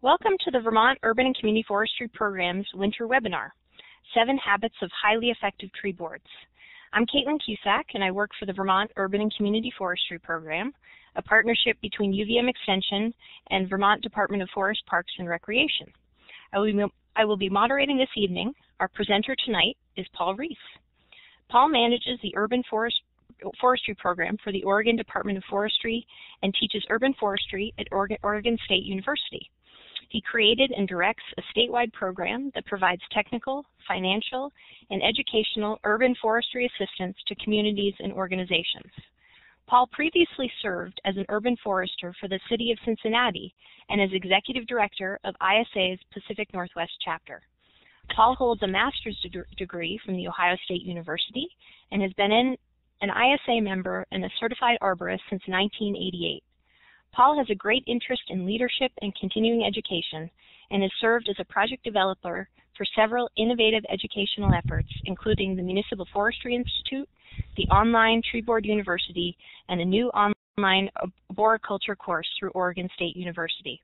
Welcome to the Vermont Urban and Community Forestry Program's winter webinar, Seven Habits of Highly Effective Tree Boards. I'm Caitlin Cusack and I work for the Vermont Urban and Community Forestry Program, a partnership between UVM Extension and Vermont Department of Forest Parks and Recreation. I will, be, I will be moderating this evening. Our presenter tonight is Paul Ries. Paul manages the Urban Forest forestry program for the Oregon Department of Forestry and teaches urban forestry at Oregon State University. He created and directs a statewide program that provides technical, financial, and educational urban forestry assistance to communities and organizations. Paul previously served as an urban forester for the City of Cincinnati and as executive director of ISA's Pacific Northwest chapter. Paul holds a master's de degree from The Ohio State University and has been an ISA member and a certified arborist since 1988. Paul has a great interest in leadership and continuing education and has served as a project developer for several innovative educational efforts, including the Municipal Forestry Institute, the online Tree Board University, and a new online arboriculture course through Oregon State University.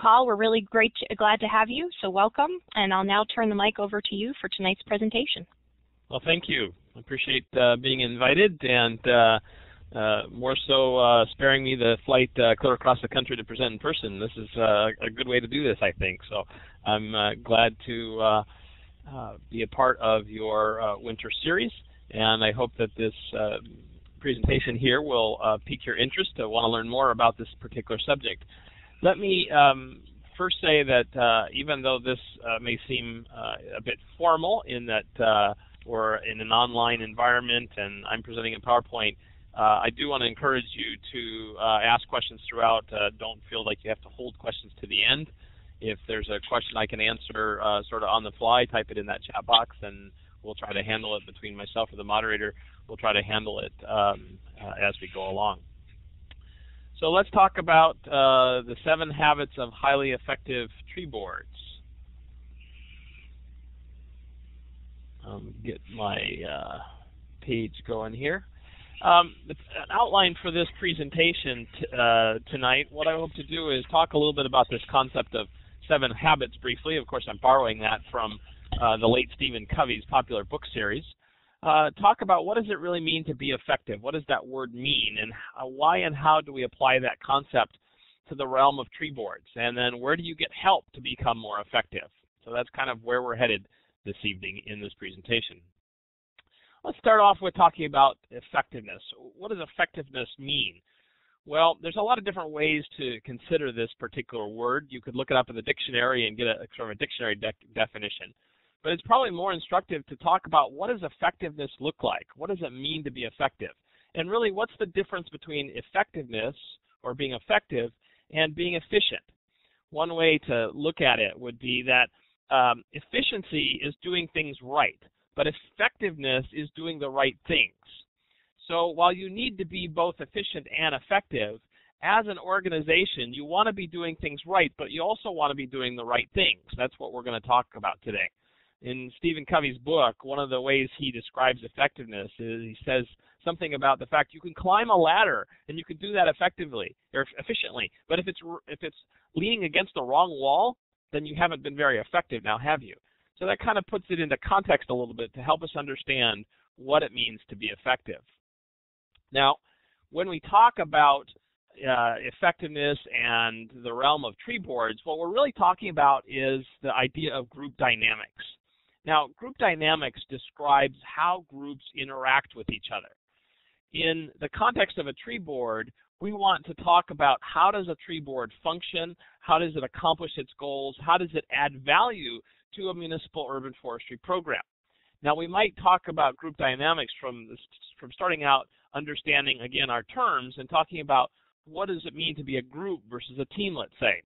Paul, we're really great, to, glad to have you, so welcome, and I'll now turn the mic over to you for tonight's presentation. Well, thank you. I appreciate uh, being invited and uh, uh, more so uh, sparing me the flight uh, clear across the country to present in person. This is uh, a good way to do this, I think. So I'm glad to be a part of your winter series, and I hope that this presentation here will pique your interest to want to learn more about this particular subject. Let me um, first say that even though this may seem a bit formal in that we're in an online environment and I'm presenting in PowerPoint, uh, I do want to encourage you to uh, ask questions throughout. Uh, don't feel like you have to hold questions to the end. If there's a question I can answer uh, sort of on the fly, type it in that chat box, and we'll try to handle it between myself or the moderator. We'll try to handle it um, uh, as we go along. So let's talk about uh, the seven habits of highly effective tree boards. Um, get my page going here. Um, an outline for this presentation uh, tonight, what I hope to do is talk a little bit about this concept of seven habits briefly. Of course, I'm borrowing that from uh, the late Stephen Covey's popular book series. Uh, talk about what does it really mean to be effective? What does that word mean? And how, why and how do we apply that concept to the realm of tree boards? And then where do you get help to become more effective? So that's kind of where we're headed this evening in this presentation. Let's start off with talking about effectiveness. What does effectiveness mean? Well, there's a lot of different ways to consider this particular word. You could look it up in the dictionary and get a sort of a dictionary de definition. But it's probably more instructive to talk about what does effectiveness look like? What does it mean to be effective? And really, what's the difference between effectiveness or being effective and being efficient? One way to look at it would be that um, efficiency is doing things right but effectiveness is doing the right things. So while you need to be both efficient and effective, as an organization, you want to be doing things right, but you also want to be doing the right things. That's what we're going to talk about today. In Stephen Covey's book, one of the ways he describes effectiveness is he says something about the fact you can climb a ladder and you can do that effectively or efficiently, but if it's if it's leaning against the wrong wall, then you haven't been very effective now, have you? So that kind of puts it into context a little bit to help us understand what it means to be effective. Now, when we talk about uh, effectiveness and the realm of tree boards, what we're really talking about is the idea of group dynamics. Now, group dynamics describes how groups interact with each other. In the context of a tree board, we want to talk about how does a tree board function, how does it accomplish its goals, how does it add value to a municipal urban forestry program. Now we might talk about group dynamics from this, from starting out understanding again our terms and talking about what does it mean to be a group versus a team, let's say.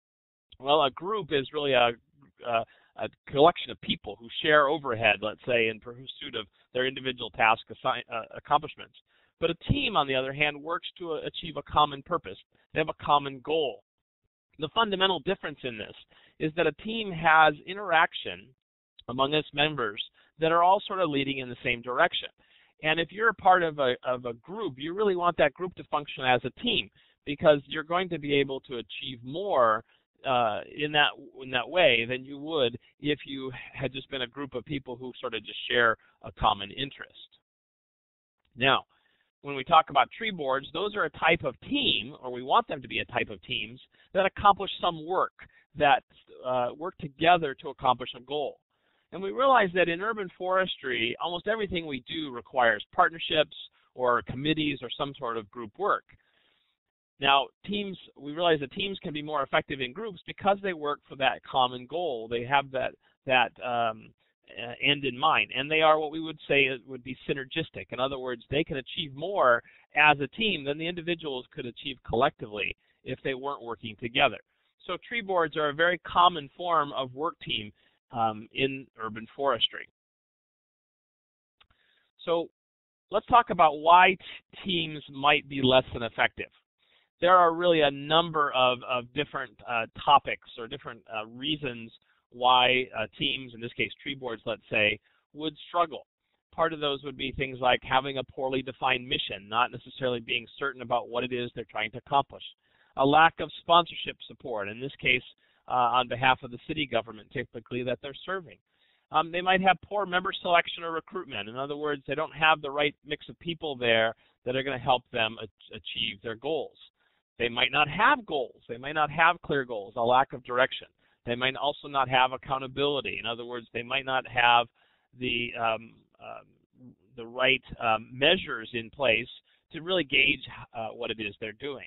Well, a group is really a, a, a collection of people who share overhead, let's say, in pursuit of their individual task assign, uh, accomplishments. But a team, on the other hand, works to achieve a common purpose. They have a common goal. The fundamental difference in this is that a team has interaction among its members that are all sort of leading in the same direction. And if you're a part of a, of a group, you really want that group to function as a team because you're going to be able to achieve more uh, in that in that way than you would if you had just been a group of people who sort of just share a common interest. Now, when we talk about tree boards, those are a type of team, or we want them to be a type of teams, that accomplish some work, that uh, work together to accomplish a goal. And we realize that in urban forestry, almost everything we do requires partnerships or committees or some sort of group work. Now, teams, we realize that teams can be more effective in groups because they work for that common goal. They have that that um, end in mind, and they are what we would say would be synergistic. In other words, they can achieve more as a team than the individuals could achieve collectively if they weren't working together. So tree boards are a very common form of work team um, in urban forestry. So let's talk about why teams might be less than effective. There are really a number of, of different uh, topics or different uh, reasons why uh, teams, in this case tree boards, let's say, would struggle. Part of those would be things like having a poorly defined mission, not necessarily being certain about what it is they're trying to accomplish. A lack of sponsorship support, in this case, uh, on behalf of the city government, typically, that they're serving. Um, they might have poor member selection or recruitment. In other words, they don't have the right mix of people there that are going to help them achieve their goals. They might not have goals. They might not have clear goals, a lack of direction. They might also not have accountability. In other words, they might not have the um, uh, the right um, measures in place to really gauge uh, what it is they're doing.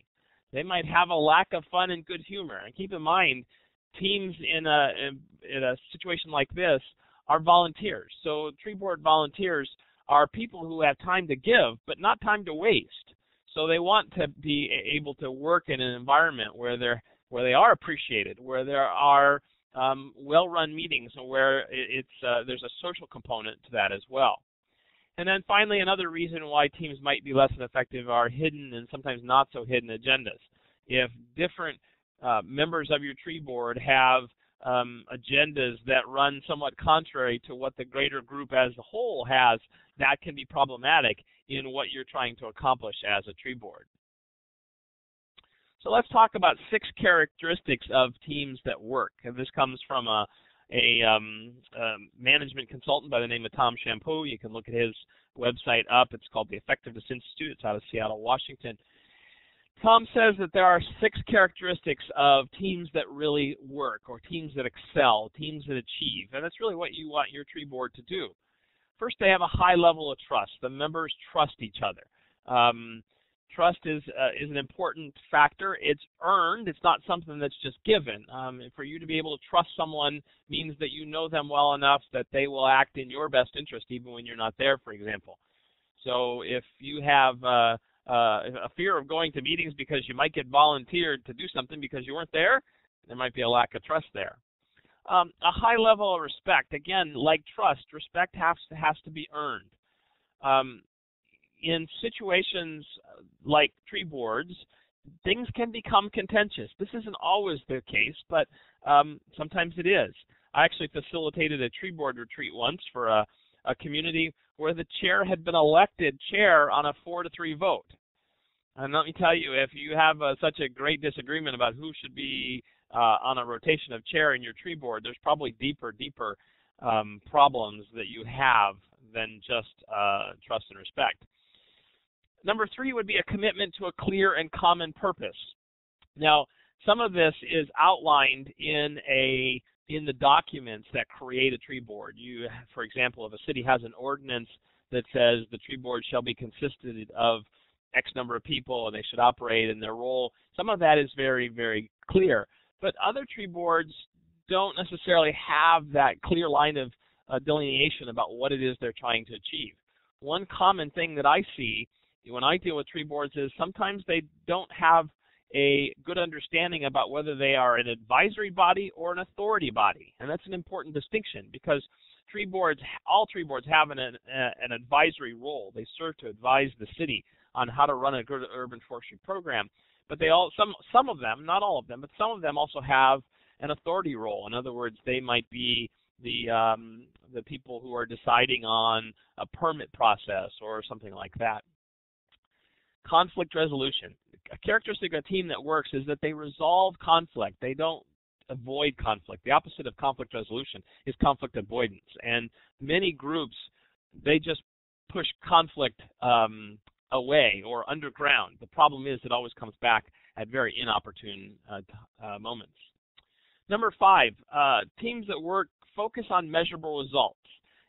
They might have a lack of fun and good humor. And keep in mind, teams in a in, in a situation like this are volunteers. So tree board volunteers are people who have time to give, but not time to waste. So they want to be able to work in an environment where they're where they are appreciated, where there are um, well-run meetings, and where it's uh, there's a social component to that as well. And then finally, another reason why teams might be less effective are hidden and sometimes not so hidden agendas. If different uh, members of your tree board have um, agendas that run somewhat contrary to what the greater group as a whole has, that can be problematic in what you're trying to accomplish as a tree board. So let's talk about six characteristics of teams that work. And this comes from a, a, um, a management consultant by the name of Tom Champoux. You can look at his website up. It's called the Effectiveness Institute. It's out of Seattle, Washington. Tom says that there are six characteristics of teams that really work, or teams that excel, teams that achieve, and that's really what you want your tree board to do. First, they have a high level of trust. The members trust each other. Um, trust is uh, is an important factor. It's earned. It's not something that's just given. Um, for you to be able to trust someone means that you know them well enough that they will act in your best interest, even when you're not there, for example. So if you have uh, uh, a fear of going to meetings because you might get volunteered to do something because you weren't there, there might be a lack of trust there. Um, a high level of respect. Again, like trust, respect has to, has to be earned. Um, in situations like tree boards, things can become contentious. This isn't always the case, but um, sometimes it is. I actually facilitated a tree board retreat once for a, a community where the chair had been elected chair on a four to three vote. And let me tell you, if you have uh, such a great disagreement about who should be uh, on a rotation of chair in your tree board, there's probably deeper, deeper um, problems that you have than just uh, trust and respect. Number three would be a commitment to a clear and common purpose. Now, some of this is outlined in a in the documents that create a tree board. You, for example, if a city has an ordinance that says the tree board shall be consisted of X number of people and they should operate in their role, some of that is very, very clear. But other tree boards don't necessarily have that clear line of uh, delineation about what it is they're trying to achieve. One common thing that I see when I deal with tree boards is sometimes they don't have a good understanding about whether they are an advisory body or an authority body. And that's an important distinction because tree boards, all tree boards have an, an, an advisory role. They serve to advise the city on how to run a good urban forestry program. But they all, some, some of them, not all of them, but some of them also have an authority role. In other words, they might be the um, the people who are deciding on a permit process or something like that conflict resolution. A characteristic of a team that works is that they resolve conflict. They don't avoid conflict. The opposite of conflict resolution is conflict avoidance. And many groups, they just push conflict um, away or underground. The problem is it always comes back at very inopportune uh, uh, moments. Number five, uh, teams that work focus on measurable results.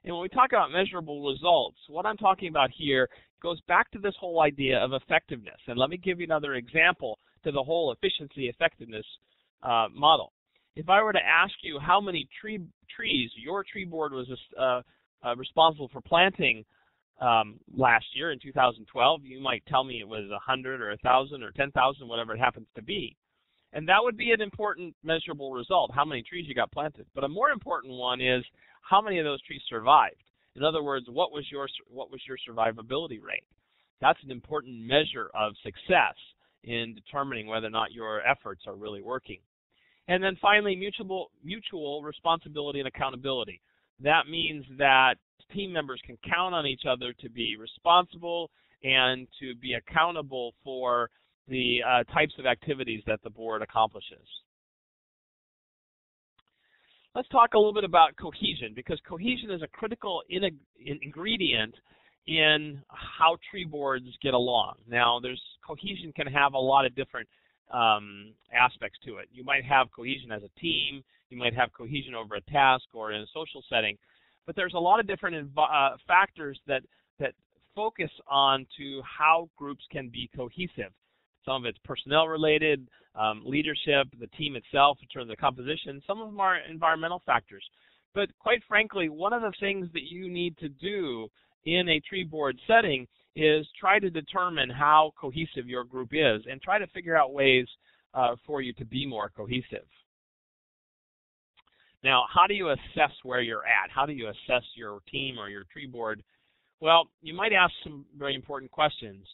And when we talk about measurable results, what I'm talking about here goes back to this whole idea of effectiveness. And let me give you another example to the whole efficiency effectiveness uh, model. If I were to ask you how many tree, trees your tree board was uh, uh, responsible for planting um, last year in 2012, you might tell me it was 100 or 1,000 or 10,000, whatever it happens to be. And that would be an important measurable result, how many trees you got planted. But a more important one is how many of those trees survived. In other words, what was your what was your survivability rate? That's an important measure of success in determining whether or not your efforts are really working. And then finally, mutual mutual responsibility and accountability. That means that team members can count on each other to be responsible and to be accountable for the uh, types of activities that the board accomplishes. Let's talk a little bit about cohesion because cohesion is a critical in ingredient in how tree boards get along. Now, there's cohesion can have a lot of different um, aspects to it. You might have cohesion as a team, you might have cohesion over a task or in a social setting, but there's a lot of different uh, factors that that focus on to how groups can be cohesive. Some of it's personnel related, um, leadership, the team itself in terms of composition. Some of them are environmental factors. But quite frankly, one of the things that you need to do in a tree board setting is try to determine how cohesive your group is and try to figure out ways uh, for you to be more cohesive. Now, how do you assess where you're at? How do you assess your team or your tree board? Well, you might ask some very important questions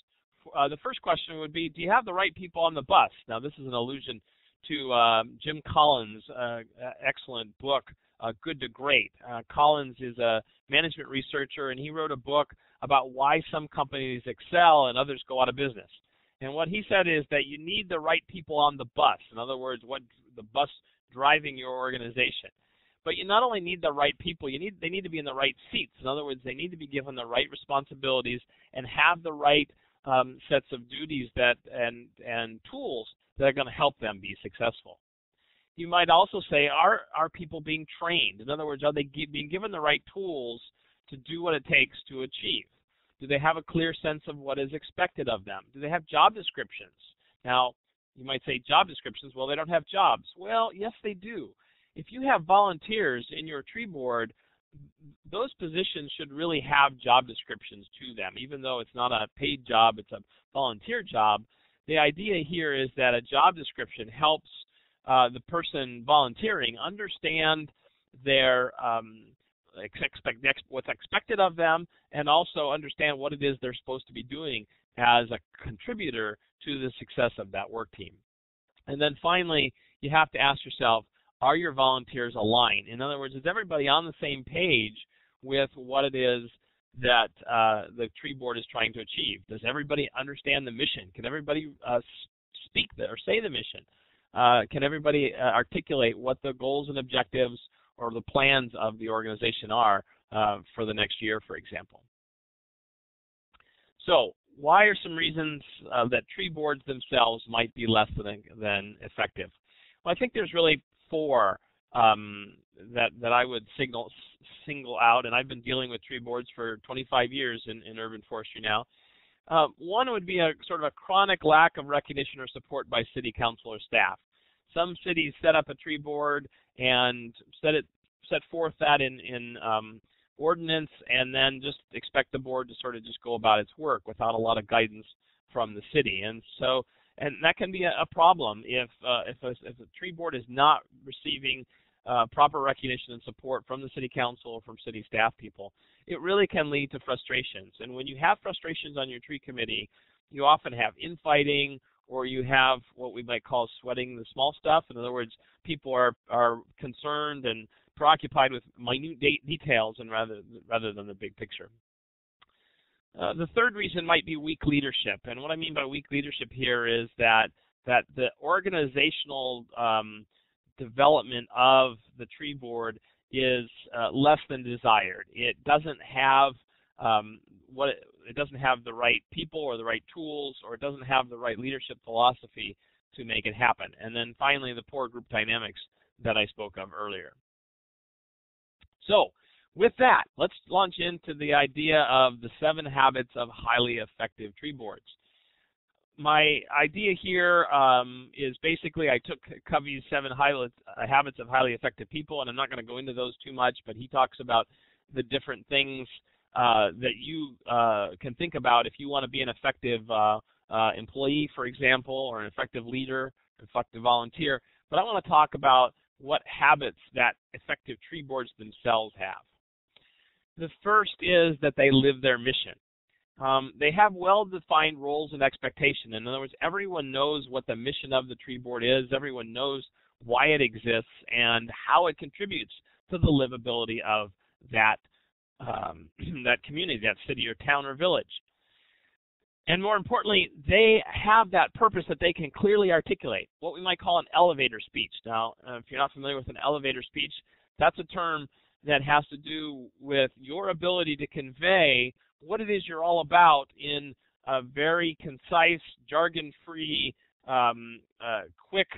uh, the first question would be, do you have the right people on the bus? Now, this is an allusion to uh, Jim Collins' uh, excellent book, uh, Good to Great. Uh, Collins is a management researcher, and he wrote a book about why some companies excel and others go out of business. And what he said is that you need the right people on the bus. In other words, what the bus driving your organization. But you not only need the right people, you need they need to be in the right seats. In other words, they need to be given the right responsibilities and have the right um, sets of duties that and and tools that are going to help them be successful. You might also say, are are people being trained? In other words, are they being given the right tools to do what it takes to achieve? Do they have a clear sense of what is expected of them? Do they have job descriptions? Now, you might say job descriptions. Well, they don't have jobs. Well, yes, they do. If you have volunteers in your tree board those positions should really have job descriptions to them, even though it's not a paid job, it's a volunteer job. The idea here is that a job description helps uh, the person volunteering understand their um, expect what's expected of them, and also understand what it is they're supposed to be doing as a contributor to the success of that work team. And then finally, you have to ask yourself, are your volunteers aligned? In other words, is everybody on the same page with what it is that uh, the tree board is trying to achieve? Does everybody understand the mission? Can everybody uh, speak the, or say the mission? Uh, can everybody uh, articulate what the goals and objectives or the plans of the organization are uh, for the next year, for example? So, why are some reasons uh, that tree boards themselves might be less than, than effective? Well, I think there's really four um, that that I would signal single out, and I've been dealing with tree boards for 25 years in, in urban forestry now. Uh, one would be a sort of a chronic lack of recognition or support by city council or staff. Some cities set up a tree board and set it set forth that in in um, ordinance, and then just expect the board to sort of just go about its work without a lot of guidance from the city. And so and that can be a, a problem if uh, if, a, if a tree board is not receiving uh, proper recognition and support from the city council or from city staff people. It really can lead to frustrations, and when you have frustrations on your tree committee, you often have infighting or you have what we might call sweating the small stuff. In other words, people are are concerned and preoccupied with minute de- details and rather rather than the big picture. Uh, the third reason might be weak leadership, and what I mean by weak leadership here is that that the organizational um, development of the tree board is uh, less than desired. It doesn't have um, what it, it, doesn't have the right people or the right tools, or it doesn't have the right leadership philosophy to make it happen. And then finally, the poor group dynamics that I spoke of earlier. So, with that, let's launch into the idea of the seven habits of highly effective tree boards my idea here um, is basically I took Covey's seven uh, habits of highly effective people, and I'm not going to go into those too much, but he talks about the different things uh, that you uh, can think about if you want to be an effective uh, uh, employee, for example, or an effective leader, effective volunteer. But I want to talk about what habits that effective tree boards themselves have. The first is that they live their mission. Um, they have well-defined roles and expectation. In other words, everyone knows what the mission of the tree board is. Everyone knows why it exists and how it contributes to the livability of that um, that community, that city or town or village. And more importantly, they have that purpose that they can clearly articulate, what we might call an elevator speech. Now, uh, if you're not familiar with an elevator speech, that's a term that has to do with your ability to convey what it is you're all about in a very concise, jargon-free, um, uh, quick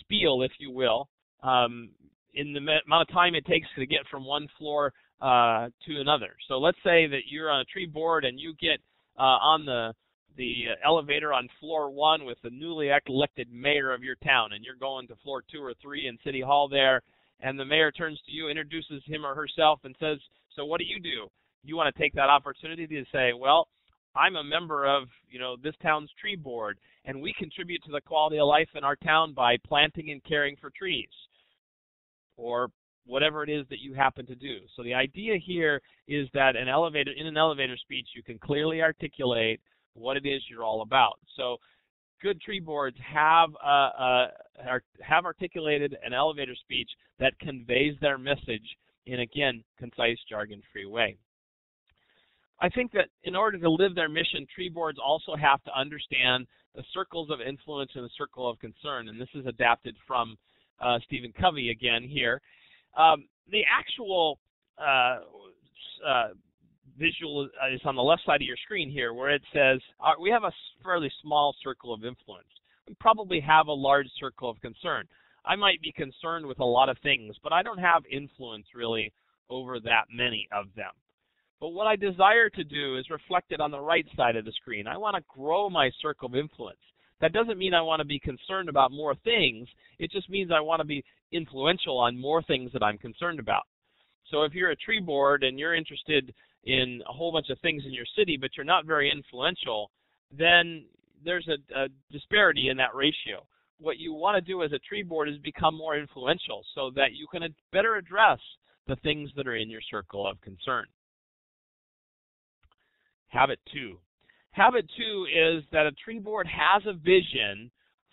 spiel, if you will, um, in the amount of time it takes to get from one floor uh, to another. So let's say that you're on a tree board and you get uh, on the the elevator on floor one with the newly elected mayor of your town, and you're going to floor two or three in City Hall there, and the mayor turns to you, introduces him or herself, and says, "So what do you do?" you want to take that opportunity to say, well, I'm a member of, you know, this town's tree board, and we contribute to the quality of life in our town by planting and caring for trees, or whatever it is that you happen to do. So the idea here is that an elevator in an elevator speech, you can clearly articulate what it is you're all about. So good tree boards have a, uh, have articulated an elevator speech that conveys their message in again concise, jargon-free way. I think that in order to live their mission, tree boards also have to understand the circles of influence and the circle of concern. And this is adapted from uh, Stephen Covey again here. Um, the actual uh, uh, visual is on the left side of your screen here, where it says uh, we have a fairly small circle of influence. Probably have a large circle of concern. I might be concerned with a lot of things, but I don't have influence really over that many of them. But what I desire to do is reflected on the right side of the screen. I want to grow my circle of influence. That doesn't mean I want to be concerned about more things. It just means I want to be influential on more things that I'm concerned about. So if you're a tree board and you're interested in a whole bunch of things in your city, but you're not very influential, then there's a, a disparity in that ratio. What you want to do as a tree board is become more influential so that you can better address the things that are in your circle of concern. Habit two. Habit two is that a tree board has a vision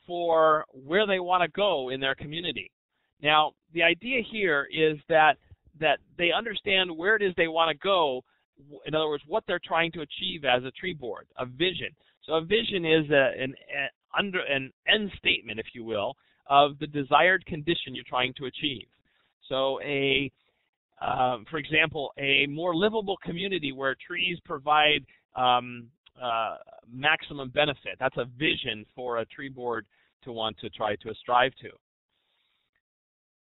for where they want to go in their community. Now, the idea here is that that they understand where it is they want to go. In other words, what they're trying to achieve as a tree board, a vision. A vision is a, an a, under an end statement, if you will, of the desired condition you're trying to achieve. So a um, for example, a more livable community where trees provide um, uh, maximum benefit. That's a vision for a tree board to want to try to strive to.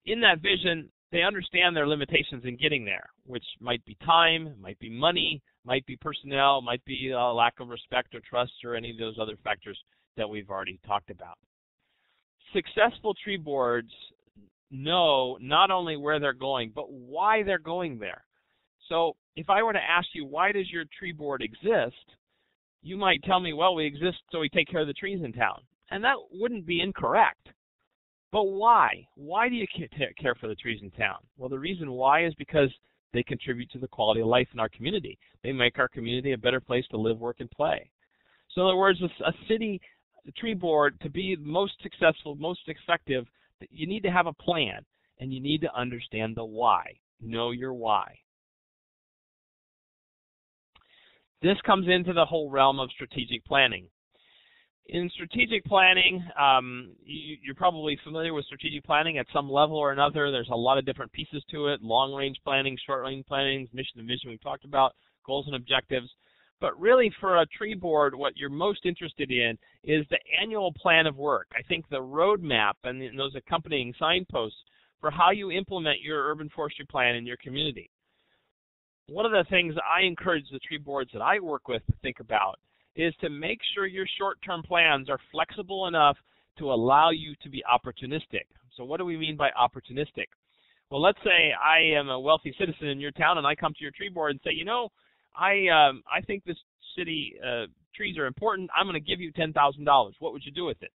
In that vision, they understand their limitations in getting there, which might be time, might be money, might be personnel, might be a lack of respect or trust, or any of those other factors that we've already talked about. Successful tree boards know not only where they're going, but why they're going there. So if I were to ask you, why does your tree board exist? You might tell me, well, we exist so we take care of the trees in town. And that wouldn't be incorrect. But why? Why do you care for the trees in town? Well, the reason why is because they contribute to the quality of life in our community. They make our community a better place to live, work, and play. So in other words, a city tree board, to be most successful, most effective, you need to have a plan and you need to understand the why. Know your why. This comes into the whole realm of strategic planning. In strategic planning, um, you, are probably familiar with strategic planning at some level or another. There's a lot of different pieces to it: long-range planning, short-range planning, mission and vision. We've talked about goals and objectives. But really, for a tree board, what you're most interested in is the annual plan of work. I think the roadmap and those accompanying signposts for how you implement your urban forestry plan in your community. One of the things I encourage the tree boards that I work with to think about is to make sure your short-term plans are flexible enough to allow you to be opportunistic. So what do we mean by opportunistic? Well, let's say I am a wealthy citizen in your town and I come to your tree board and say, you know, I um, I think this city uh, trees are important. I'm going to give you ten thousand dollars. What would you do with it?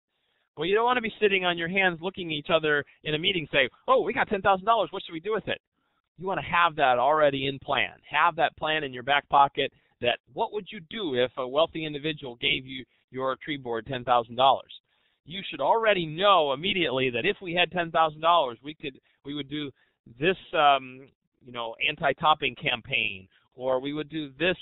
Well, you don't want to be sitting on your hands looking at each other in a meeting, say, "Oh, we got ten thousand dollars. What should we do with it?" You want to have that already in plan. Have that plan in your back pocket that what would you do if a wealthy individual gave you your tree board $10,000? You should already know immediately that if we had $10,000, we could we would do this um, you know anti-topping campaign, or we would do this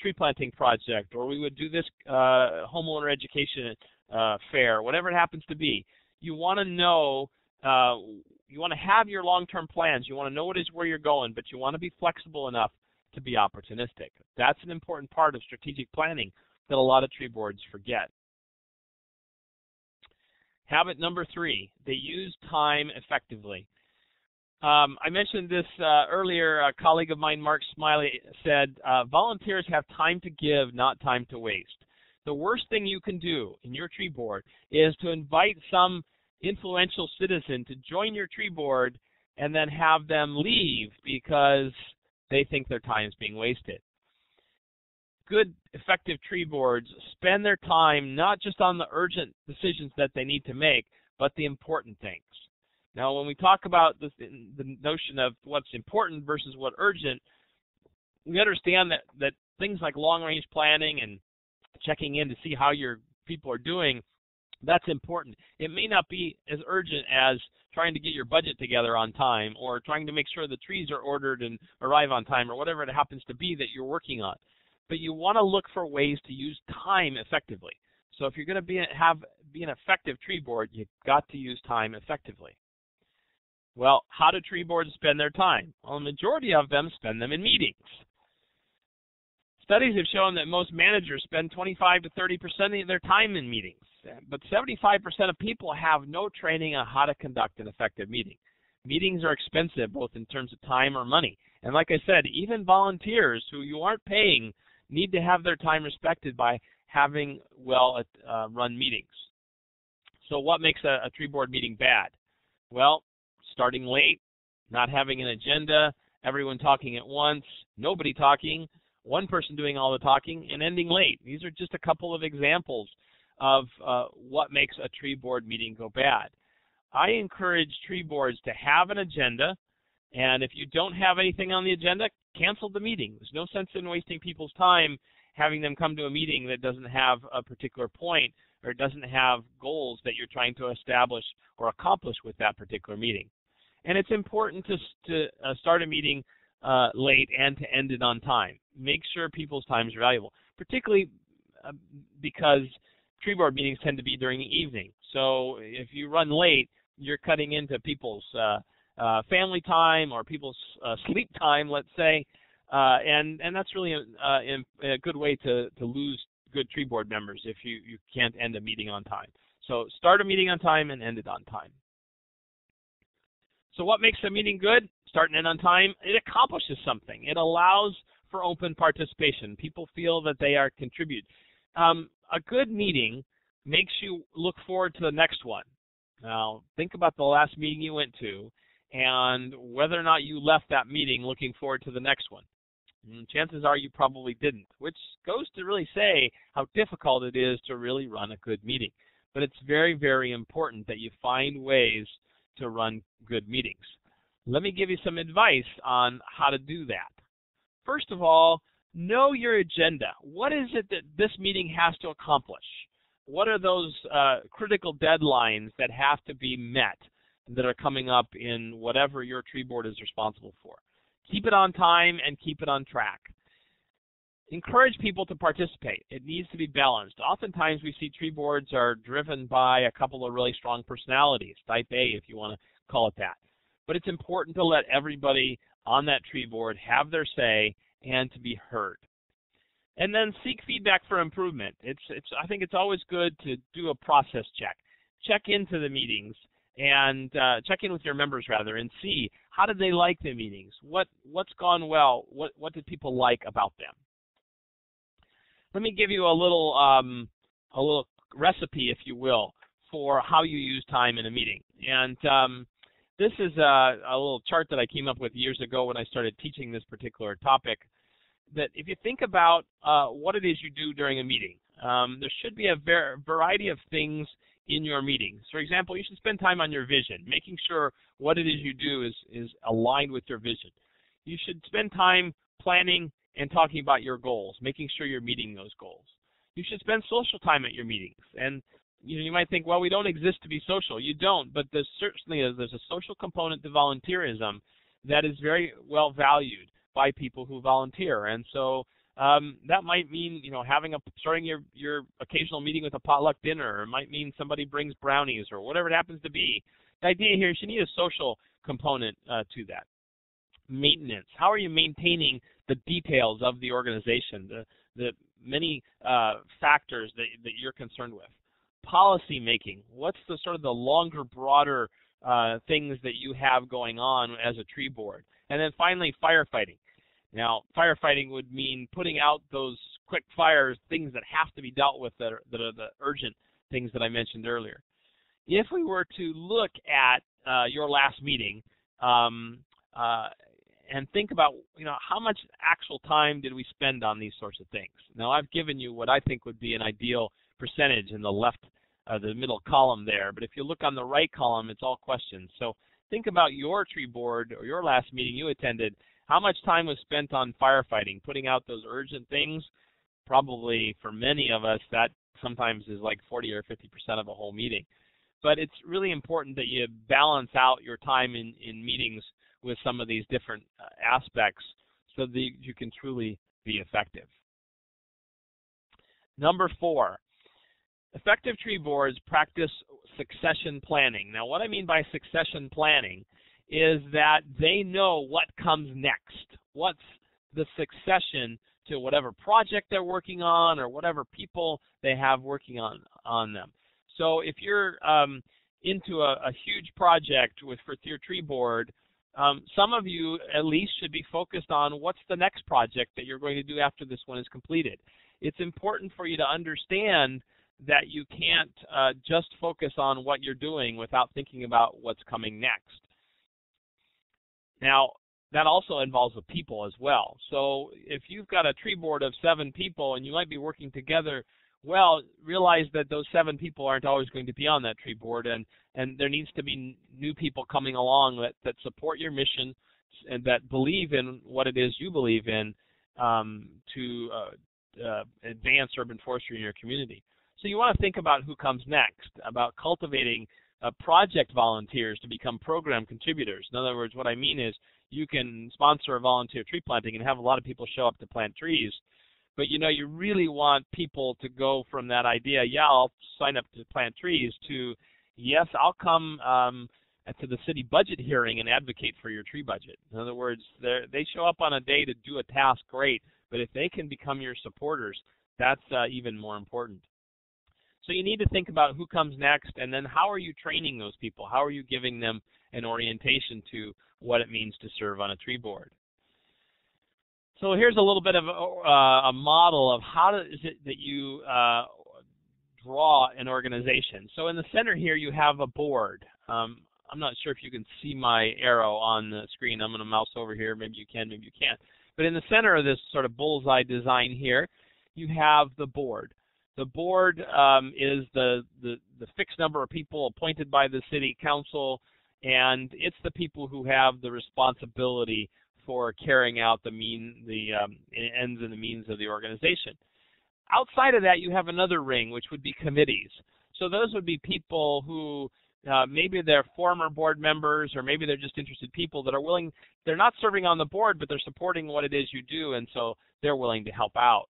tree planting project, or we would do this uh, homeowner education uh, fair, whatever it happens to be. You want to know uh, you want to have your long-term plans. You want to know what is where you're going, but you want to be flexible enough to be opportunistic. That's an important part of strategic planning that a lot of tree boards forget. Habit number three, they use time effectively. Um, I mentioned this uh, earlier. A colleague of mine, Mark Smiley, said uh, volunteers have time to give, not time to waste. The worst thing you can do in your tree board is to invite some influential citizen to join your tree board and then have them leave because they think their time is being wasted. Good, effective tree boards spend their time not just on the urgent decisions that they need to make, but the important things. Now, when we talk about the notion of what's important versus what urgent, we understand that, that things like long-range planning and checking in to see how your people are doing that's important. It may not be as urgent as trying to get your budget together on time or trying to make sure the trees are ordered and arrive on time or whatever it happens to be that you're working on. But you want to look for ways to use time effectively. So if you're going to be have be an effective tree board, you've got to use time effectively. Well, how do tree boards spend their time? Well, the majority of them spend them in meetings. Studies have shown that most managers spend 25 to 30 percent of their time in meetings but 75% of people have no training on how to conduct an effective meeting. Meetings are expensive, both in terms of time or money. And like I said, even volunteers who you aren't paying need to have their time respected by having well uh, run meetings. So, what makes a, a tree board meeting bad? Well, starting late, not having an agenda, everyone talking at once, nobody talking, one person doing all the talking, and ending late. These are just a couple of examples of uh, what makes a tree board meeting go bad. I encourage tree boards to have an agenda, and if you don't have anything on the agenda, cancel the meeting. There's no sense in wasting people's time having them come to a meeting that doesn't have a particular point or doesn't have goals that you're trying to establish or accomplish with that particular meeting. And it's important to, to uh, start a meeting uh, late and to end it on time. Make sure people's time is valuable, particularly uh, because tree board meetings tend to be during the evening. So if you run late, you're cutting into people's uh, uh, family time or people's uh, sleep time, let's say, uh, and and that's really a, a, a good way to to lose good tree board members if you you can't end a meeting on time. So start a meeting on time and end it on time. So what makes a meeting good? Start and end on time. It accomplishes something. It allows for open participation. People feel that they are contribute. Um, a good meeting makes you look forward to the next one. Now, think about the last meeting you went to and whether or not you left that meeting looking forward to the next one. And chances are you probably didn't, which goes to really say how difficult it is to really run a good meeting. But it's very, very important that you find ways to run good meetings. Let me give you some advice on how to do that. First of all, know your agenda. What is it that this meeting has to accomplish? What are those uh, critical deadlines that have to be met that are coming up in whatever your tree board is responsible for? Keep it on time and keep it on track. encourage people to participate. It needs to be balanced. Oftentimes we see tree boards are driven by a couple of really strong personalities, type A if you want to call it that. But it's important to let everybody on that tree board have their say and to be heard. And then seek feedback for improvement. It's, it's, I think it's always good to do a process check. Check into the meetings and uh, check in with your members rather and see how did they like the meetings? What what's gone well? What what did people like about them? Let me give you a little um, a little recipe, if you will, for how you use time in a meeting. And um, this is a, a, little chart that I came up with years ago when I started teaching this particular topic. That if you think about uh, what it is you do during a meeting, um, there should be a variety of things in your meetings. For example, you should spend time on your vision, making sure what it is you do is, is aligned with your vision. You should spend time planning and talking about your goals, making sure you're meeting those goals. You should spend social time at your meetings. And you know, you might think, well, we don't exist to be social. You don't, but there's certainly a, there's a social component to volunteerism that is very well valued by people who volunteer. And so um, that might mean you know having a starting your your occasional meeting with a potluck dinner, it might mean somebody brings brownies or whatever it happens to be. The idea here is you need a social component uh, to that. Maintenance. How are you maintaining the details of the organization, the the many uh, factors that that you're concerned with? Policy making. What's the sort of the longer, broader uh, things that you have going on as a tree board? And then finally, firefighting now, firefighting would mean putting out those quick fires, things that have to be dealt with that are, that are the urgent things that I mentioned earlier. If we were to look at uh, your last meeting um, uh, and think about, you know, how much actual time did we spend on these sorts of things? Now, I've given you what I think would be an ideal percentage in the left, uh, the middle column there. But if you look on the right column, it's all questions. So think about your tree board or your last meeting you attended how much time was spent on firefighting, putting out those urgent things? Probably for many of us, that sometimes is like 40 or 50% of a whole meeting. But it's really important that you balance out your time in, in meetings with some of these different uh, aspects so that you can truly be effective. Number four, effective tree boards practice succession planning. Now, what I mean by succession planning is that they know what comes next. What's the succession to whatever project they're working on or whatever people they have working on on them. So if you're um, into a, a, huge project with for your tree board, um, some of you at least should be focused on what's the next project that you're going to do after this one is completed. It's important for you to understand that you can't uh, just focus on what you're doing without thinking about what's coming next. Now, that also involves the people as well. So if you've got a tree board of seven people and you might be working together, well, realize that those seven people aren't always going to be on that tree board, and and there needs to be new people coming along that that support your mission and that believe in what it is you believe in um, to uh, uh, advance urban forestry in your community. So you want to think about who comes next, about cultivating uh, project volunteers to become program contributors. In other words, what I mean is you can sponsor a volunteer tree planting and have a lot of people show up to plant trees. But you know, you really want people to go from that idea, yeah, I'll sign up to plant trees, to yes, I'll come um, to the city budget hearing and advocate for your tree budget. In other words, they show up on a day to do a task, great. But if they can become your supporters, that's uh, even more important. So you need to think about who comes next, and then how are you training those people? How are you giving them an orientation to what it means to serve on a tree board? So here's a little bit of a, uh, a model of how is it that you uh, draw an organization. So in the center here you have a board. Um, I'm not sure if you can see my arrow on the screen. I'm going to mouse over here. Maybe you can, maybe you can't. But in the center of this sort of bullseye design here, you have the board. The board um, is the, the, the fixed number of people appointed by the city council, and it's the people who have the responsibility for carrying out the mean the um, ends and the means of the organization. Outside of that, you have another ring, which would be committees. So those would be people who uh, maybe they're former board members or maybe they're just interested people that are willing they're not serving on the board but they're supporting what it is you do and so they're willing to help out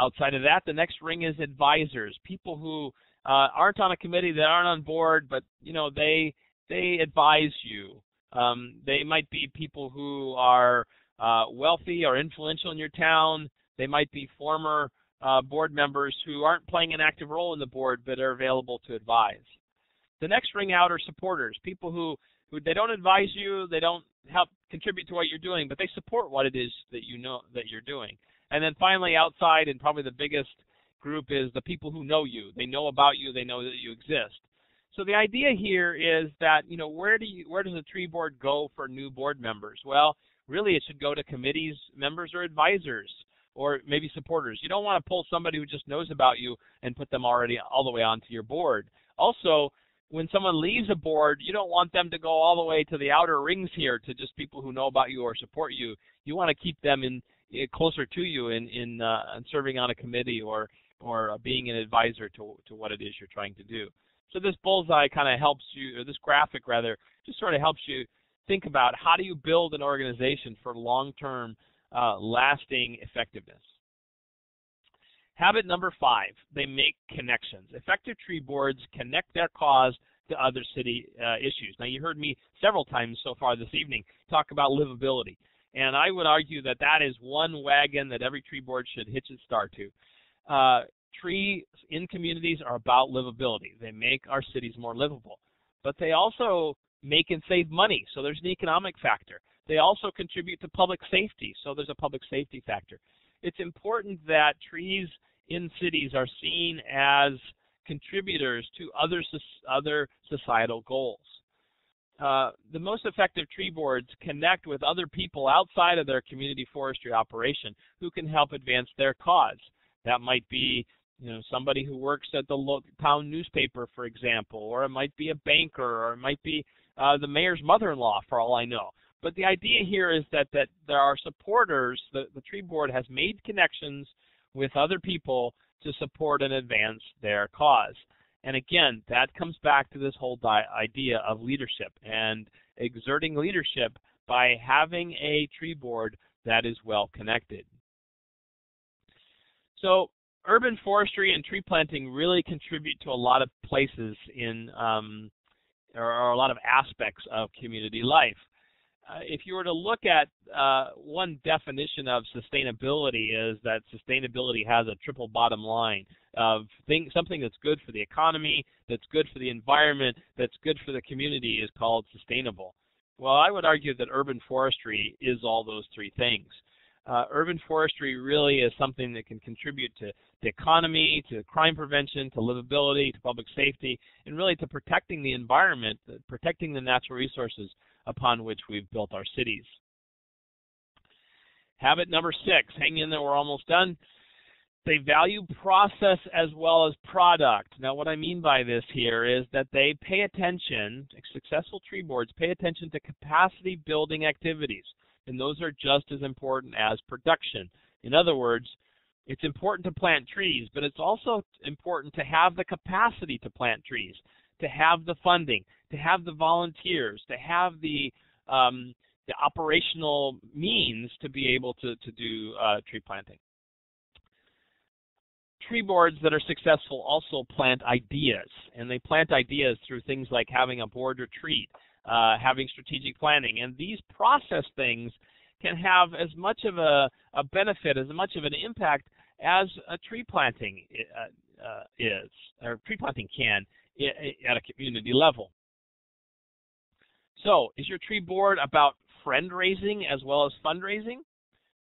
outside of that the next ring is advisors people who uh, aren't on a committee that aren't on board but you know they they advise you um, they might be people who are uh, wealthy or influential in your town they might be former uh, board members who aren't playing an active role in the board but are available to advise. The next ring out are supporters, people who, who they don't advise you, they don't help contribute to what you're doing, but they support what it is that you know that you're doing. And then finally, outside, and probably the biggest group is the people who know you. They know about you. They know that you exist. So the idea here is that you know where do you where does a tree board go for new board members? Well, really, it should go to committees, members, or advisors or maybe supporters. You don't want to pull somebody who just knows about you and put them already all the way onto your board. Also, when someone leaves a board, you don't want them to go all the way to the outer rings here to just people who know about you or support you. You want to keep them in closer to you in in, uh, in serving on a committee or or uh, being an advisor to to what it is you're trying to do. So this bullseye kind of helps you, or this graphic rather, just sort of helps you think about how do you build an organization for long-term uh, lasting effectiveness. Habit number five, they make connections. Effective tree boards connect their cause to other city uh, issues. Now, you heard me several times so far this evening talk about livability. And I would argue that that is one wagon that every tree board should hitch its star to. Uh, trees in communities are about livability. They make our cities more livable. But they also make and save money, so there's an economic factor. They also contribute to public safety, so there's a public safety factor. It's important that trees in cities are seen as contributors to other other societal goals. Uh, the most effective tree boards connect with other people outside of their community forestry operation who can help advance their cause. That might be you know somebody who works at the town newspaper, for example, or it might be a banker, or it might be uh, the mayor's mother-in-law, for all I know. But the idea here is that, that there are supporters, the, the tree board has made connections with other people to support and advance their cause. And again, that comes back to this whole idea of leadership and exerting leadership by having a tree board that is well connected. So urban forestry and tree planting really contribute to a lot of places in um, or a lot of aspects of community life. Uh, if you were to look at uh, one definition of sustainability is that sustainability has a triple bottom line of thing, something that's good for the economy, that's good for the environment, that's good for the community is called sustainable. Well, I would argue that urban forestry is all those three things. Uh, urban forestry really is something that can contribute to the economy, to crime prevention, to livability, to public safety, and really to protecting the environment, protecting the natural resources upon which we've built our cities. Habit number six, hang in there, we're almost done. They value process as well as product. Now, what I mean by this here is that they pay attention, successful tree boards pay attention to capacity building activities, and those are just as important as production. In other words, it's important to plant trees, but it's also important to have the capacity to plant trees to have the funding, to have the volunteers, to have the um, the operational means to be able to, to do uh, tree planting. Tree boards that are successful also plant ideas, and they plant ideas through things like having a board retreat, uh, having strategic planning, and these process things can have as much of a, a benefit, as much of an impact as a tree planting uh, uh, is, or tree planting can at a community level. So, is your tree board about friend raising as well as fundraising?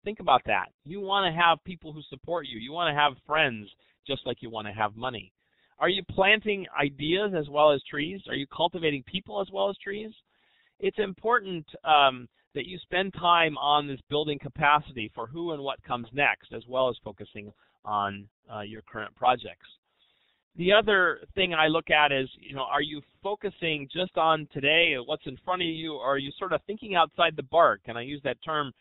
Think about that. You want to have people who support you. You want to have friends just like you want to have money. Are you planting ideas as well as trees? Are you cultivating people as well as trees? It's important um, that you spend time on this building capacity for who and what comes next, as well as focusing on uh, your current projects. The other thing I look at is, you know, are you focusing just on today, what's in front of you, or are you sort of thinking outside the bark? And I use that term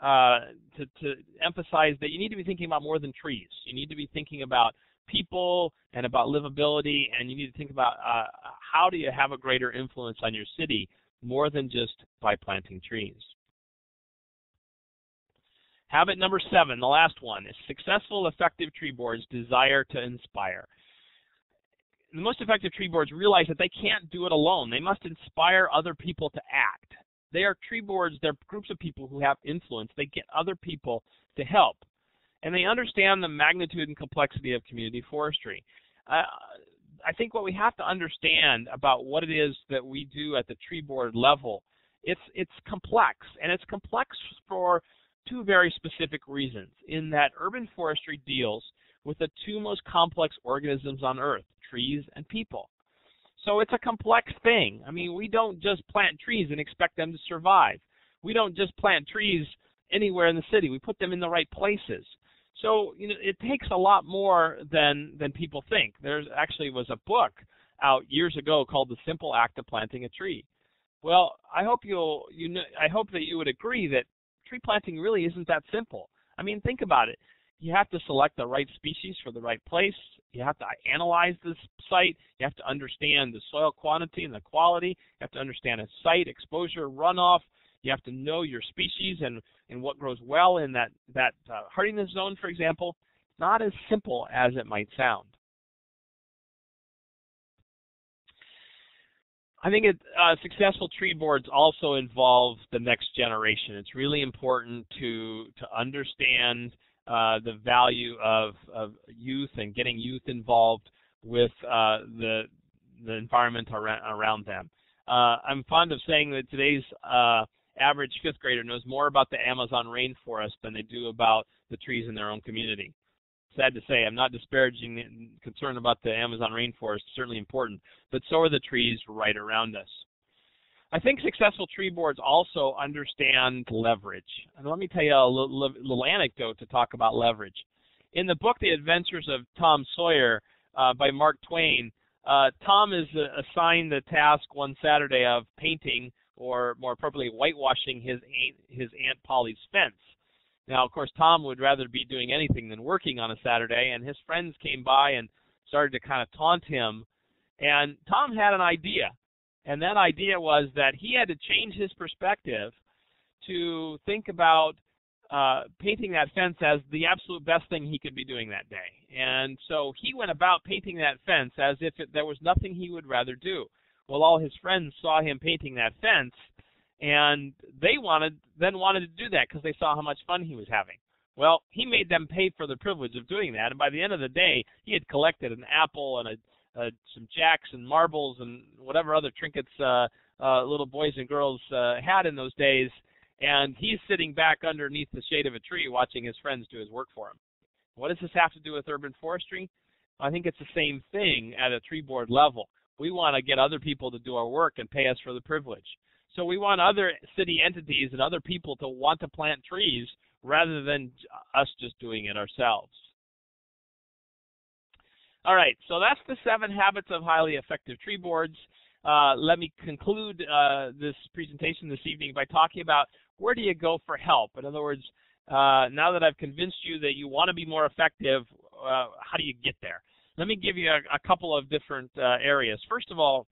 uh, to, to emphasize that you need to be thinking about more than trees. You need to be thinking about people and about livability, and you need to think about uh, how do you have a greater influence on your city more than just by planting trees. Habit number seven, the last one, is successful, effective tree boards desire to inspire. The most effective tree boards realize that they can't do it alone. They must inspire other people to act. They are tree boards, they're groups of people who have influence. They get other people to help. And they understand the magnitude and complexity of community forestry. Uh, I think what we have to understand about what it is that we do at the tree board level, it's it's complex, and it's complex for two very specific reasons. In that urban forestry deals with the two most complex organisms on Earth, trees and people. So it's a complex thing. I mean, we don't just plant trees and expect them to survive. We don't just plant trees anywhere in the city. We put them in the right places. So you know, it takes a lot more than than people think. There actually was a book out years ago called "The Simple Act of Planting a Tree." Well, I hope you'll you know, I hope that you would agree that tree planting really isn't that simple. I mean, think about it. You have to select the right species for the right place. You have to analyze this site. You have to understand the soil quantity and the quality. You have to understand a site exposure runoff. You have to know your species and, and what grows well in that, that uh, hardiness zone, for example. Not as simple as it might sound. I think it, uh, successful tree boards also involve the next generation. It's really important to to understand uh, the value of, of youth and getting youth involved with uh, the the environment around, around them. Uh, I'm fond of saying that today's uh, average fifth grader knows more about the Amazon rainforest than they do about the trees in their own community. Sad to say, I'm not disparaging concern about the Amazon rainforest, certainly important, but so are the trees right around us. I think successful tree boards also understand leverage. And let me tell you a little, little anecdote to talk about leverage. In the book, The Adventures of Tom Sawyer uh, by Mark Twain, uh, Tom is uh, assigned the task one Saturday of painting or more appropriately, whitewashing his aunt, his aunt Polly's fence. Now, of course, Tom would rather be doing anything than working on a Saturday, and his friends came by and started to kind of taunt him. And Tom had an idea, and that idea was that he had to change his perspective to think about uh, painting that fence as the absolute best thing he could be doing that day. And so he went about painting that fence as if it, there was nothing he would rather do. Well, all his friends saw him painting that fence, and they wanted then wanted to do that because they saw how much fun he was having. Well, he made them pay for the privilege of doing that, and by the end of the day, he had collected an apple and a, some jacks and marbles and whatever other trinkets uh, uh, little boys and girls uh, had in those days, and he's sitting back underneath the shade of a tree watching his friends do his work for him. What does this have to do with urban forestry? I think it's the same thing at a tree board level. We want to get other people to do our work and pay us for the privilege. So we want other city entities and other people to want to plant trees rather than us just doing it ourselves. All right, so that's the seven habits of highly effective tree boards. Uh, let me conclude uh, this presentation this evening by talking about where do you go for help? In other words, uh, now that I've convinced you that you want to be more effective, uh, how do you get there? Let me give you a, a couple of different uh, areas. First of all,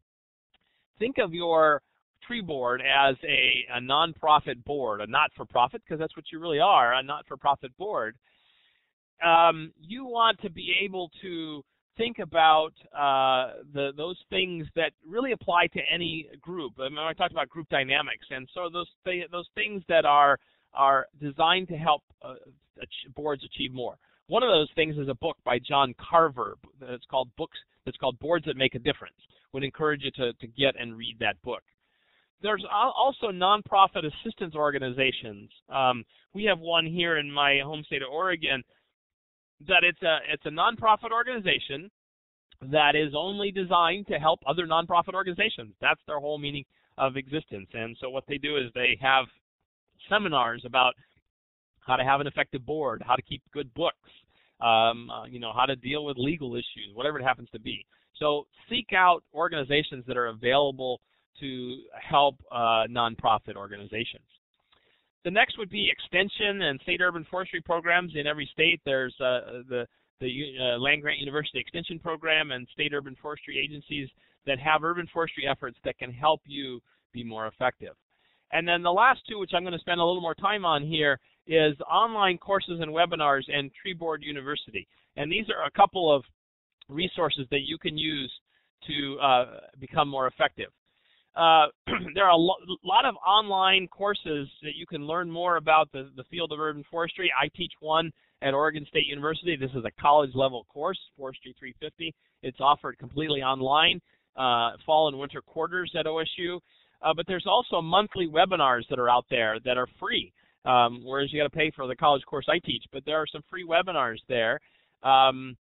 think of your tree board as a, a nonprofit board, a not-for-profit, because that's what you really are, a not-for-profit board. Um, you want to be able to think about uh, the, those things that really apply to any group. I, mean, I talked about group dynamics, and so those th- those things that are are designed to help uh, boards achieve more. One of those things is a book by John Carver that's called Books that's called Boards That Make a Difference. Would encourage you to, to get and read that book. There's also nonprofit assistance organizations. Um, we have one here in my home state of Oregon that it's a it's a nonprofit organization that is only designed to help other nonprofit organizations. That's their whole meaning of existence. And so what they do is they have seminars about how to have an effective board, how to keep good books, um, uh, you know, how to deal with legal issues, whatever it happens to be. So seek out organizations that are available to help uh, nonprofit organizations. The next would be extension and state urban forestry programs in every state. There's uh, the the uh, Land Grant University Extension Program and state urban forestry agencies that have urban forestry efforts that can help you be more effective. And then the last two, which I'm going to spend a little more time on here, is online courses and webinars and Tree Board University. And these are a couple of resources that you can use to uh, become more effective. Uh, there are a lo lot of online courses that you can learn more about the, the field of urban forestry. I teach one at Oregon State University. This is a college level course, Forestry 350. It's offered completely online, uh, fall and winter quarters at OSU. Uh, but there's also monthly webinars that are out there that are free, um, whereas you got to pay for the college course I teach. But there are some free webinars there. Um,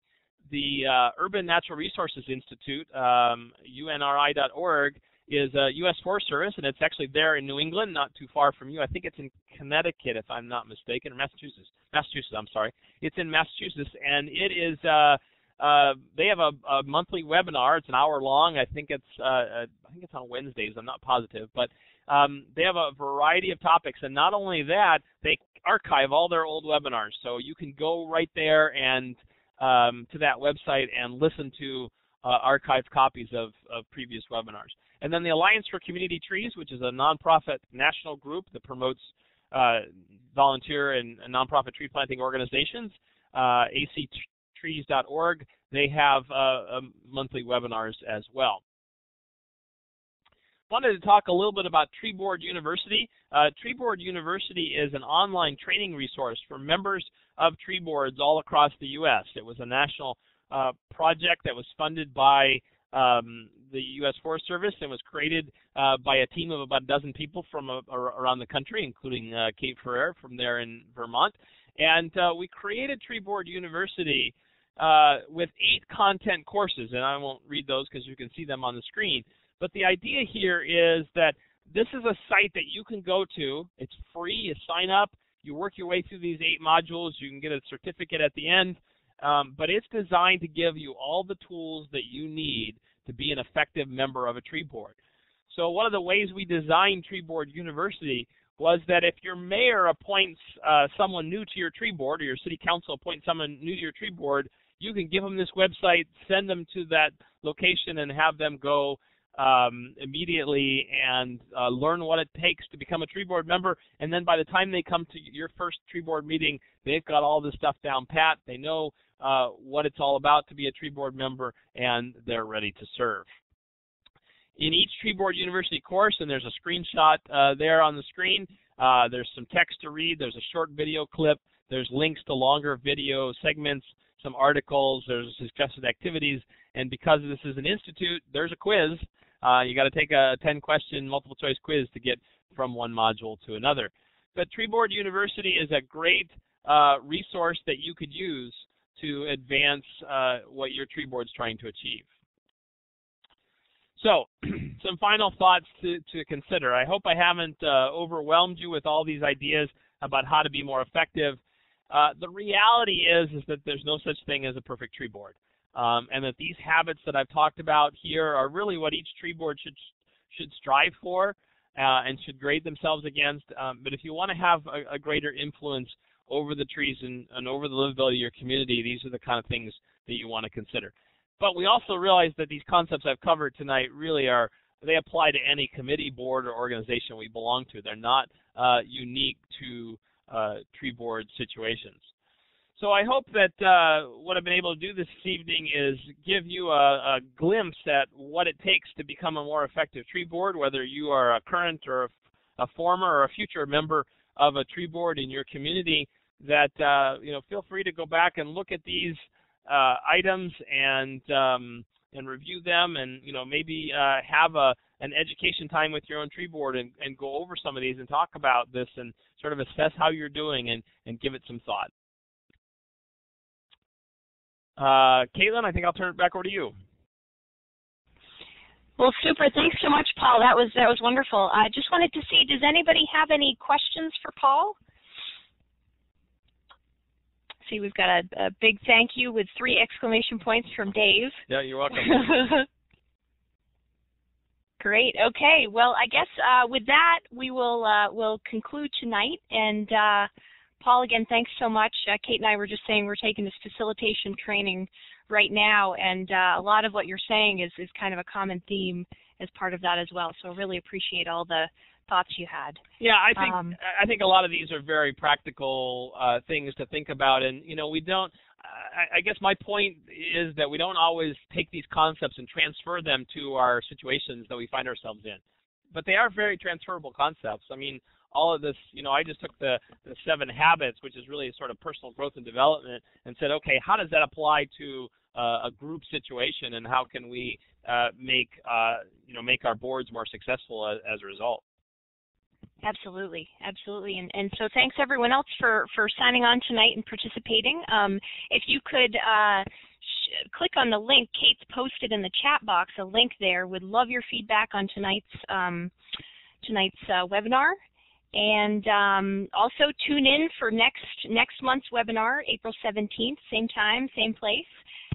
the uh, Urban Natural Resources Institute, um, unri.org, is a U.S. Forest Service, and it's actually there in New England, not too far from you. I think it's in Connecticut, if I'm not mistaken, or Massachusetts. Massachusetts, I'm sorry. It's in Massachusetts, and it is. Uh, uh, they have a, a, monthly webinar. It's an hour long. I think it's. Uh, uh, I think it's on Wednesdays. I'm not positive, but um, they have a variety of topics, and not only that, they archive all their old webinars, so you can go right there and um, to that website and listen to uh, archived copies of, of previous webinars. And then the Alliance for Community Trees, which is a nonprofit national group that promotes uh, volunteer and nonprofit tree planting organizations, uh, actrees.org. They have uh, monthly webinars as well. Wanted to talk a little bit about Tree Board University. Uh, Tree Board University is an online training resource for members of tree boards all across the U.S. It was a national uh, project that was funded by um, the U.S. Forest Service and was created uh, by a team of about a dozen people from uh, around the country, including uh, Kate Forrer from there in Vermont. And uh, we created Tree Board University uh, with eight content courses, and I won't read those because you can see them on the screen. But the idea here is that this is a site that you can go to. It's free. You sign up. You work your way through these eight modules. You can get a certificate at the end. Um, but it's designed to give you all the tools that you need to be an effective member of a tree board. So one of the ways we designed Tree Board University was that if your mayor appoints uh, someone new to your tree board or your city council appoints someone new to your tree board, you can give them this website, send them to that location, and have them go um, immediately and uh, learn what it takes to become a tree board member. And then by the time they come to your first tree board meeting, they've got all this stuff down pat. They know uh, what it's all about to be a tree board member, and they're ready to serve. In each Tree Board University course, and there's a screenshot uh, there on the screen, uh, there's some text to read, there's a short video clip, there's links to longer video segments, some articles, there's suggested activities, and because this is an institute, there's a quiz. Uh, you got to take a 10 question multiple choice quiz to get from one module to another. But Tree Board University is a great uh, resource that you could use to advance uh, what your tree board's trying to achieve. So, some final thoughts to, to consider. I hope I haven't uh, overwhelmed you with all these ideas about how to be more effective. Uh, the reality is, is that there's no such thing as a perfect tree board, um, and that these habits that I've talked about here are really what each tree board should should strive for uh, and should grade themselves against. Um, but if you want to have a, a greater influence over the trees and, and over the livability of your community, these are the kind of things that you want to consider. But we also realize that these concepts I've covered tonight really are they apply to any committee, board, or organization we belong to. They're not uh, unique to uh, tree board situations. So I hope that uh, what I've been able to do this evening is give you a, a, glimpse at what it takes to become a more effective tree board, whether you are a current or a, a former or a future member of a tree board in your community that uh, you know feel free to go back and look at these uh, items and um, and review them and you know maybe uh, have a an education time with your own tree board and, and go over some of these and talk about this and sort of assess how you're doing and, and give it some thought. Uh, Caitlin, I think I'll turn it back over to you. Well, super. Thanks so much, Paul. That was that was wonderful. I just wanted to see, does anybody have any questions for Paul? See, we've got a, a big thank you with three exclamation points from Dave. Yeah, you're welcome. Great. Okay. Well, I guess uh, with that we will uh, will conclude tonight. And uh, Paul, again, thanks so much. Uh, Kate and I were just saying we're taking this facilitation training right now, and uh, a lot of what you're saying is, is kind of a common theme as part of that as well. So really appreciate all the thoughts you had. Yeah, I think um, I think a lot of these are very practical uh, things to think about, and you know we don't. I, guess my point is that we don't always take these concepts and transfer them to our situations that we find ourselves in, but they are very transferable concepts. I mean, all of this, you know, I just took the, the seven habits, which is really sort of personal growth and development, and said, okay, how does that apply to uh, a group situation, and how can we uh, make uh, you know make our boards more successful as, as a result? Absolutely, absolutely, and and so thanks everyone else for for signing on tonight and participating. Um, if you could uh, click on the link Kate's posted in the chat box, a link there. Would love your feedback on tonight's um, tonight's uh, webinar. And um, also tune in for next next month's webinar, April 17th, same time, same place.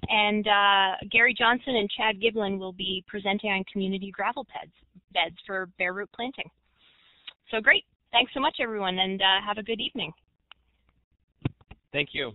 And uh, Gary Johnson and Chad Giblin will be presenting on community gravel beds, beds for bare root planting. So great. Thanks so much, everyone, and uh, have a good evening. Thank you.